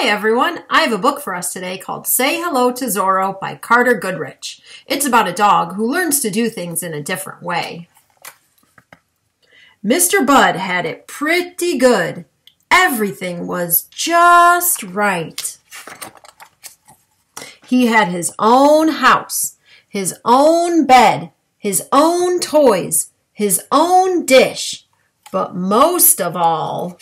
Hi, everyone. I have a book for us today called Say Hello to Zorro by Carter Goodrich. It's about a dog who learns to do things in a different way. Mr. Bud had it pretty good. Everything was just right. He had his own house, his own bed, his own toys, his own dish, but most of all,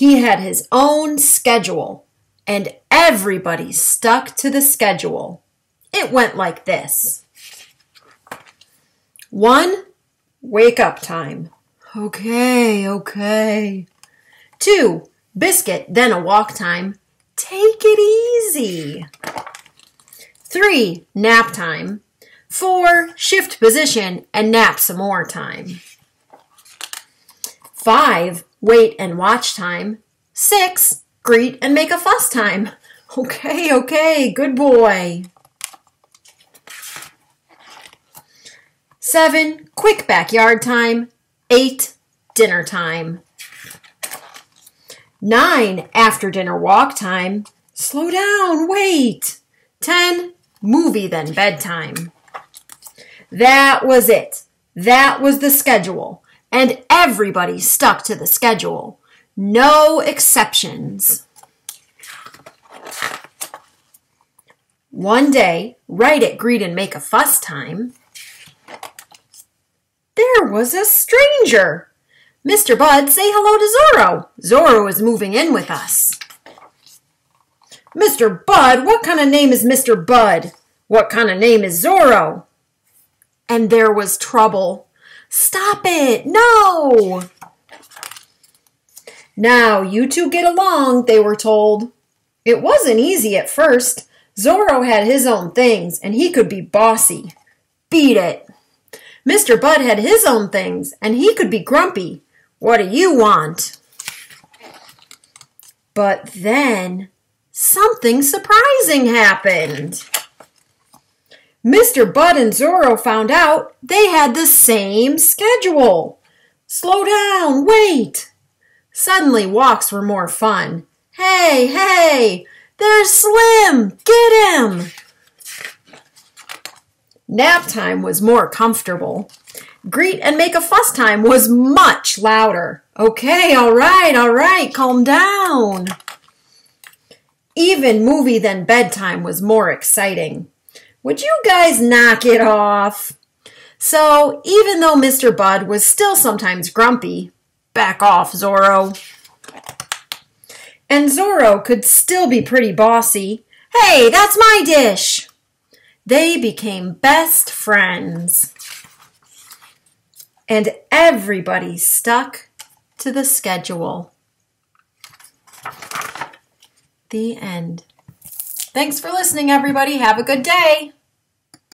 he had his own schedule, and everybody stuck to the schedule. It went like this 1. Wake up time. Okay, okay. 2. Biscuit, then a walk time. Take it easy. 3. Nap time. 4. Shift position and nap some more time. 5 wait and watch time. Six, greet and make a fuss time. Okay, okay, good boy. Seven, quick backyard time. Eight, dinner time. Nine, after dinner walk time. Slow down, wait. Ten, movie then bedtime. That was it. That was the schedule and everybody stuck to the schedule. No exceptions. One day, right at greet and make a fuss time, there was a stranger. Mr. Bud, say hello to Zorro. Zorro is moving in with us. Mr. Bud, what kind of name is Mr. Bud? What kind of name is Zorro? And there was trouble. Stop it! No! Now, you two get along, they were told. It wasn't easy at first. Zorro had his own things, and he could be bossy. Beat it. Mr. Bud had his own things, and he could be grumpy. What do you want? But then something surprising happened. Mr. Bud and Zorro found out they had the same schedule. Slow down, wait. Suddenly walks were more fun. Hey, hey, there's Slim, get him. Nap time was more comfortable. Greet and make a fuss time was much louder. Okay, all right, all right, calm down. Even movie than bedtime was more exciting. Would you guys knock it off? So, even though Mr. Bud was still sometimes grumpy, back off, Zorro. And Zorro could still be pretty bossy. Hey, that's my dish! They became best friends. And everybody stuck to the schedule. The end. Thanks for listening, everybody. Have a good day.